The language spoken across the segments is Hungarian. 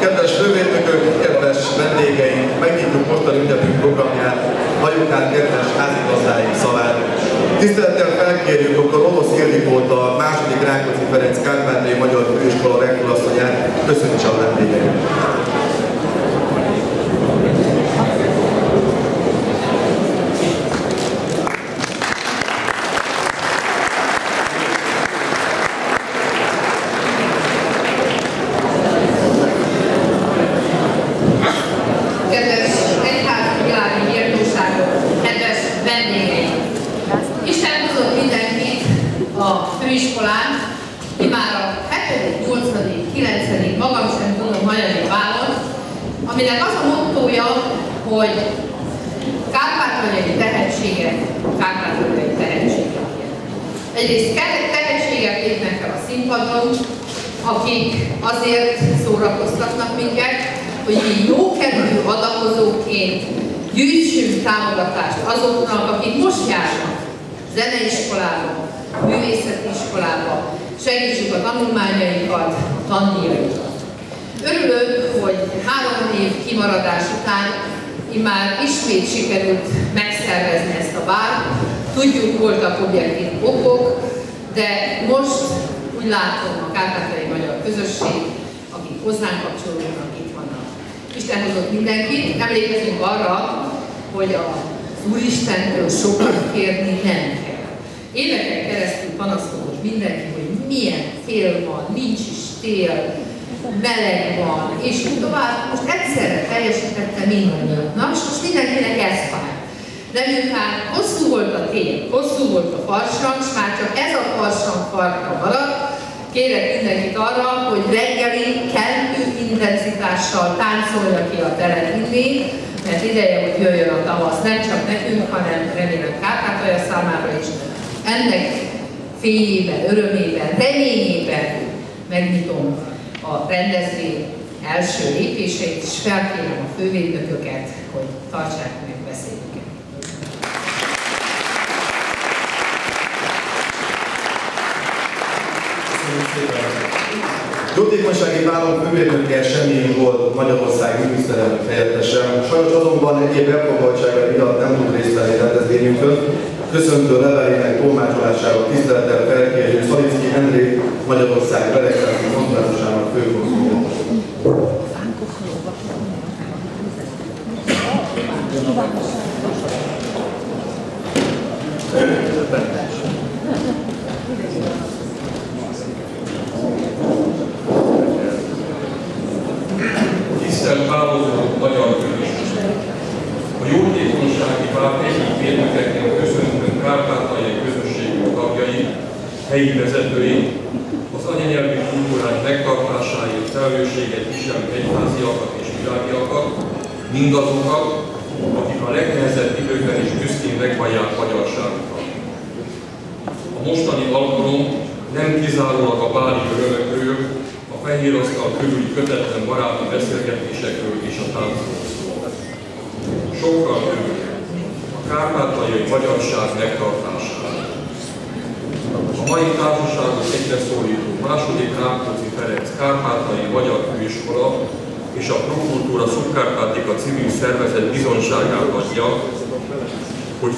Kedves fővédnökök, kedves vendégeink, megnyitjuk mostani ünnepünk programját, Hajókán kedves házigazdáink szavát. Tisztelettel felkérjük dr. Olosz Ildikót, a második Rákóczi Ferenc Kárpátai Magyar Főiskola rektorasszonyát, köszöntse a vendégeinket. Kedves egyházi világi méltóságok, kedves vendégeink! Isten hozott mindenkit a főiskolán, mi már a 7., 8., 9., magam sem tudom, hanyadik válasz, aminek az a mottója, hogy kárpátaljai tehetségek, kárpátaljai tehetségek. Egyrészt ke- tehetségek lépnek fel a színpadon, akik azért szórakoztatnak minket, hogy mi jókedvű adakozóként gyűjtsünk támogatást azoknak, akik most járnak zeneiskolába, művészetiskolába, segítsük a tanulmányaikat, a tandíjaikat. Örülök, hogy három év kimaradás után immár ismét sikerült megszervezni ezt a bárt. Tudjuk, voltak objektív okok, de most úgy látom a kárpátaljai magyar közösség, akik hozzánk kapcsolódnak, itt vannak. Isten hozott mindenkit, emlékezünk arra, hogy az Úristentől sokat kérni nem kell. Éveken keresztül panaszkodott mindenki, hogy milyen tél van, nincs is tél, meleg van, és úgy tovább. Most egyszerre teljesítette mindannyiunknak, és most mindenkinek ez van. De miután hosszú volt a tél, hosszú volt a farsang, és már csak ez a farsang farka maradt, kérek mindenkit arra, hogy reggeli kellő intenzitással táncolja ki a teret mert ideje, hogy jöjjön a tavasz, nem csak nekünk, hanem remélem Kárpátalja számára is. Ennek fényében, örömében, reményében megnyitom a rendezvény első lépéseit, és felkérem a fővédnököket, hogy tartsák meg beszédüket. Jótékonysági vállalom fővédnöke Semmi volt Magyarország miniszterelnök helyettese. Sajnos azonban egyéb elfoglaltsága miatt nem tud részt venni rendezvényünkön. Köszöntő levelének tolmácsolására tisztelettel felkérjük Szalicki Endré Magyarország Berekezeti konferenciának főkonzulja.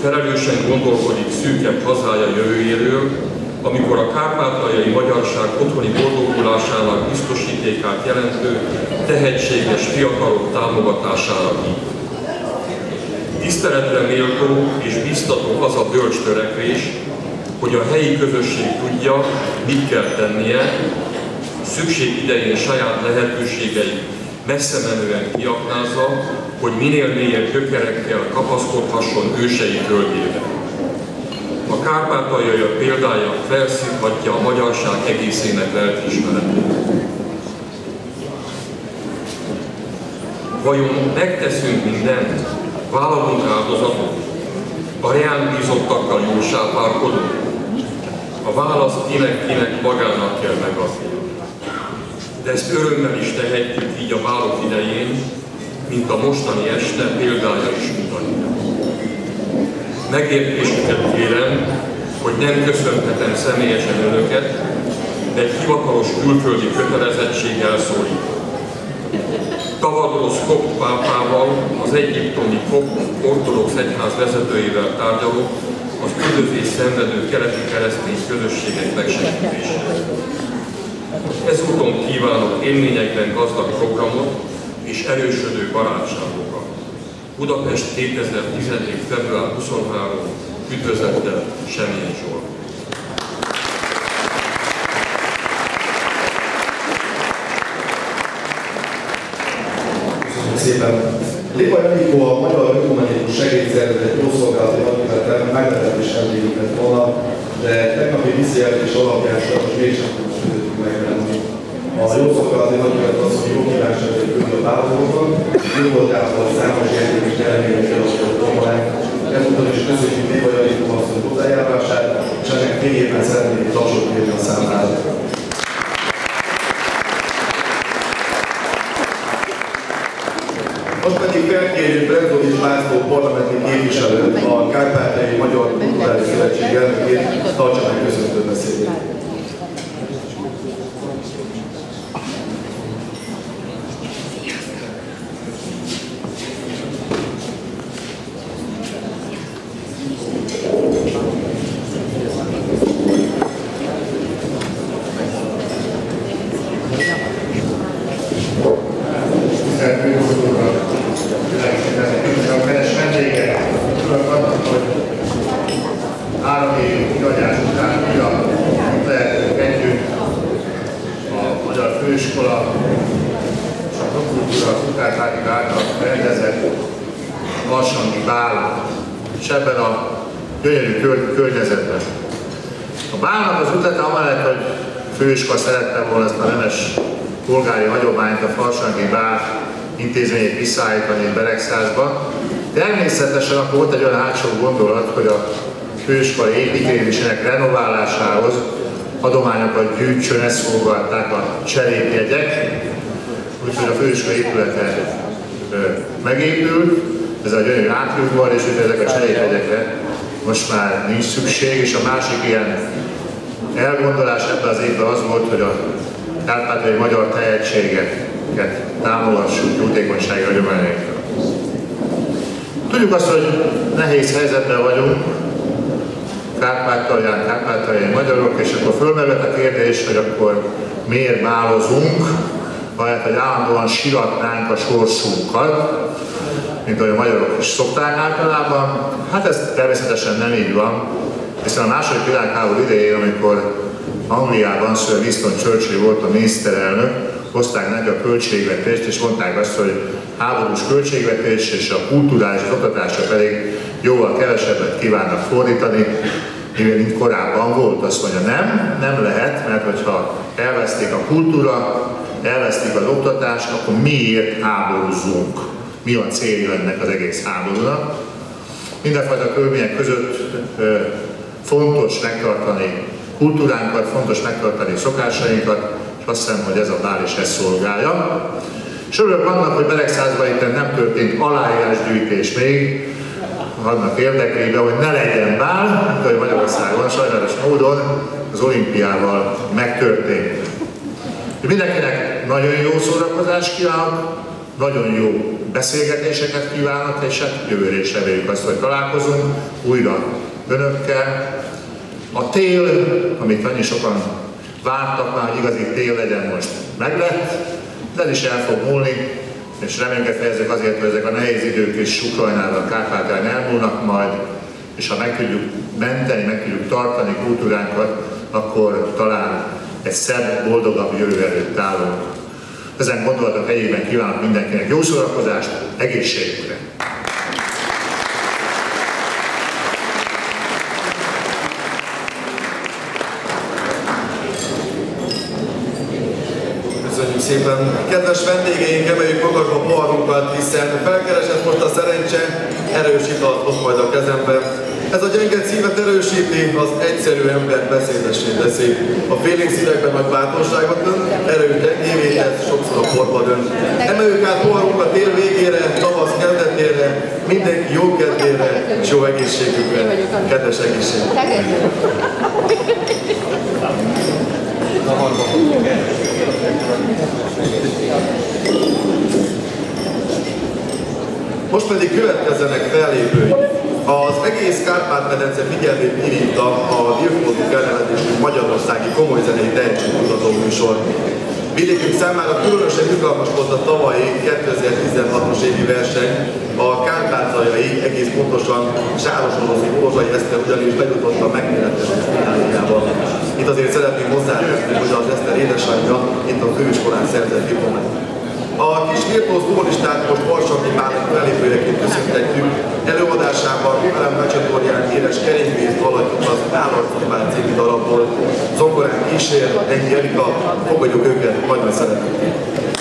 Felelősen gondolkodik szűkebb hazája jövőjéről, amikor a kárpátaljai magyarság otthoni boldogulásának biztosítékát jelentő tehetséges fiatalok támogatására hív. Tiszteletre méltó és biztató az a bölcs törekvés, hogy a helyi közösség tudja, mit kell tennie, szükség idején saját lehetőségei messze menően kiaknázza, hogy minél mélyebb gyökerekkel kapaszkodhasson ősei földjére. A kárpátaljai példája felszívhatja a magyarság egészének lelkiismeretét. Vajon megteszünk mindent, vállalunk áldozatot, a reán bízottakkal jósápárkodunk? A választ kinek-kinek magának kell megadni. De ezt örömmel is tehetjük így a vállok idején, mint a mostani este példája is mutatja. Megértésüket kérem, hogy nem köszönhetem személyesen önöket, de egy hivatalos külföldi kötelezettség elszólít. Tavadrosz kopt pápával, az egyiptomi kopt ortodox egyház vezetőivel tárgyaló, az üldözés szenvedő keleti keresztény közösségek megsegítésére. Ezúton kívánok élményekben gazdag programot és erősödő barátságokat. Budapest 2017. február 23. Üdvözlettel Semjén Zsolt. szépen. Lépa a Magyar Ökumenikus Segédszervezet jószolgálati nagykövetem meglepetés emlékezett volna, de tegnapi visszajelzés alapján sajnos mégsem. A jószolgálati nagykövet az, hogy jó kívánságot küld a vállalatokat, jó voltával számos értékes eredmények javasolt online. Ezúttal is köszönjük Lépa Janikó asszony hozzájárulását, és ennek végében szeretnék tapsot kérni a számára. Most pedig felkérjük Brenzovics László parlamenti képviselőt, a Kárpátaljai Magyar Kulturális Szövetség elnökét, tartsa meg köszöntő beszédét. tisztelt főnökúrnak, a kedves vendégek, tudok annak, hogy három év kiadás után újra lehetünk együtt a Magyar Főiskola és a Prokultúra Szunkártátig által rendezett Varsangi Bál, és ebben a gyönyörű kör- környezetben. A bálnak az ötlete amellett, hogy főiskola szerette volna ezt a nemes polgári hagyományt, a Farsangi Bál intézményét visszaállítani Beregszázba. Természetesen akkor volt egy olyan hátsó gondolat, hogy a főiskola építkezésének renoválásához adományokat gyűjtsön, ezt szolgálták a cserépjegyek, úgyhogy a főiskola épülete megépült, ez a gyönyörű átjúval, és ezek a cserépjegyekre most már nincs szükség, és a másik ilyen elgondolás ebben az évben az volt, hogy a kárpátai magyar tehetségeket támogassuk jótékonysági hagyományaikra. Tudjuk azt, hogy nehéz helyzetben vagyunk, Kárpátalján, kárpátaljai magyarok, és akkor fölmerült a kérdés, hogy akkor miért bálozunk, ahelyett, hogy állandóan siratnánk a sorsunkat, mint ahogy a magyarok is szokták általában. Hát ez természetesen nem így van, hiszen a második világháború idején, amikor Angliában Sir Winston Churchill volt a miniszterelnök, hozták neki a költségvetést, és mondták azt, hogy háborús költségvetés és a kulturális oktatásra pedig jóval kevesebbet kívánnak fordítani, mivel mint korábban volt. Azt mondja, nem, nem lehet, mert hogyha elveszték a kultúra, elvesztik az oktatást, akkor miért háborúzzunk? Mi a célja ennek az egész háborúnak? Mindenfajta körülmények között fontos megtartani kultúránkat, fontos megtartani szokásainkat, és azt hiszem, hogy ez a bál is ezt szolgálja. És örülök annak, hogy Beregszázban itt nem történt aláírásgyűjtés még, annak érdekében, hogy ne legyen bál, mint ahogy Magyarországon sajnálatos módon az olimpiával megtörtént. Mindenkinek nagyon jó szórakozást kívánok, nagyon jó beszélgetéseket kívánok, és hát jövőre is reméljük azt, hogy találkozunk újra önökkel. A tél, amit annyi sokan vártak már, hogy igazi tél legyen, most meglett, de ez is el fog múlni, és reményeket fejezek azért, hogy ezek a nehéz idők is Ukrajnával, Kárpátalján elmúlnak majd, és ha meg tudjuk menteni, meg tudjuk tartani kultúránkat, akkor talán egy szebb, boldogabb jövő előtt állunk. Ezen gondolatok helyében kívánok mindenkinek jó szórakozást, egészségükre! Köszönjük szépen. Kedves vendégeink, emeljük magasba poharunkat, hiszen felkeresett most a szerencse, erős italt majd a kezembe. Ez a gyenge szívet erősíti, az egyszerű ember beszédessé teszi. A félénk szívekben nagy bátorságot önt, erőt gyengévé tesz, sokszor a porba dönt. Emeljük át poharunkat tél végére, tavasz kezdetére, mindenki jó kedvére, jó egészségükre. Kedves egészség! Most pedig következzenek fellépői. Az egész Kárpát-medence figyelmét irínta a Dirfózó elnevezésű Magyarországi komoly zenei tehetségkutató műsor. Vidékünk számára különösen izgalmas volt a tavalyi 2016-os évi verseny, a kárpátaljai, egész pontosan Sáros-Orozi Borzsai Eszter ugyanis bejutott a megméretezés fináliába. Itt azért szeretném hozzátenni, hogy az Eszter édesanyja itt a főiskolán szerzett diplomát. A kis virtuóz humoristát most Barsangi Bálint felépőjeként köszöntetjük. Előadásában velem Becsatorján éles keringvészt hallhatjuk az Állarcotbán című darabból. Zongorán kísér, ennyi Erika, fogadjuk őket nagy nagy szeretettel.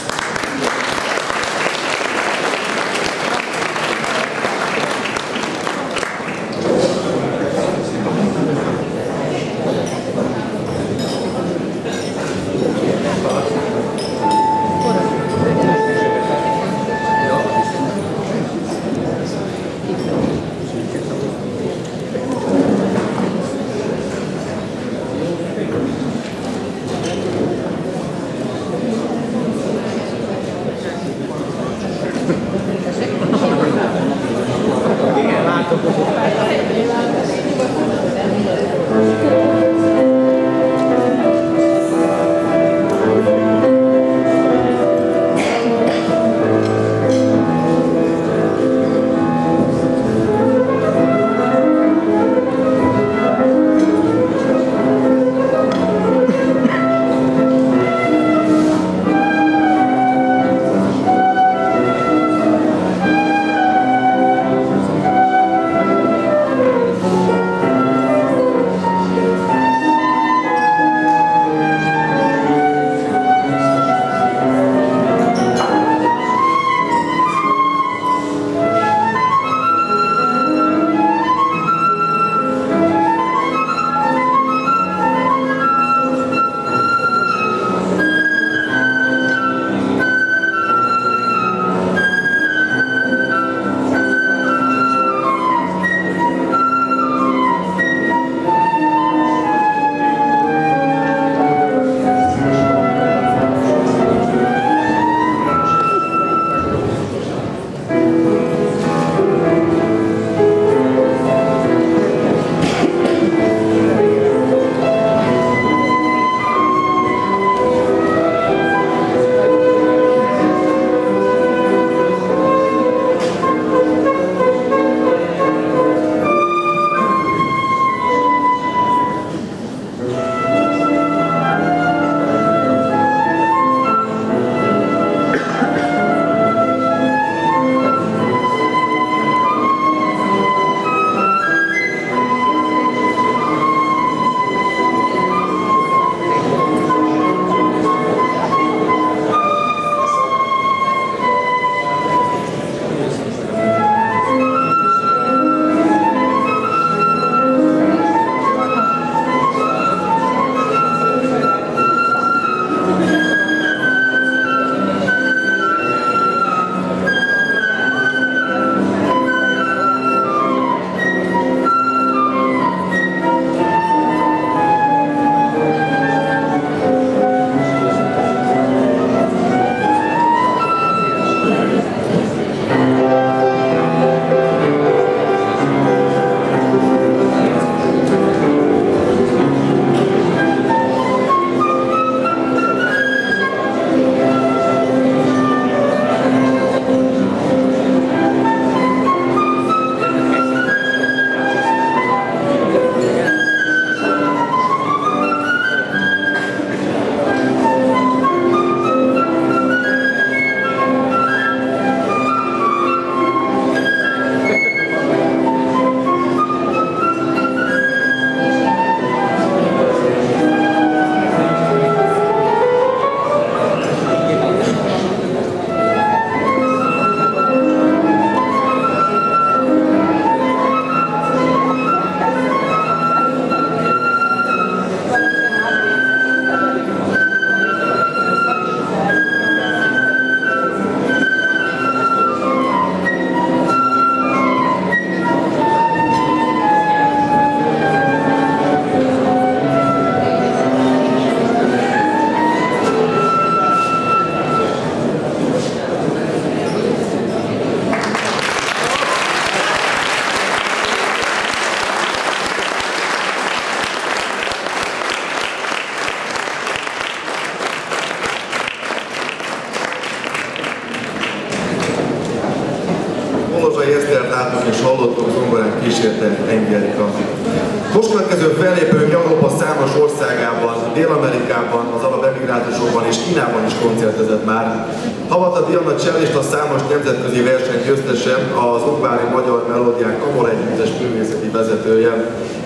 És Kínában is koncertezett már. Havata Diana Csellista számos nemzetközi verseny győztese, az Ugvári Magyar Melódiák Kamara Együttes művészeti vezetője.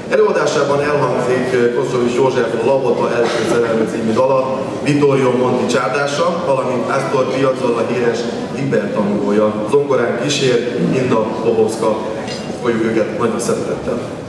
Előadásában elhangzik Koszolvis József Labota első szerelmű című dala, Vittorio Monti csárdása, valamint Astor Piazzolla híres hipertanulója. Zongorán kísér Inna Bohovska. Fogjuk őket nagyon szeretettel.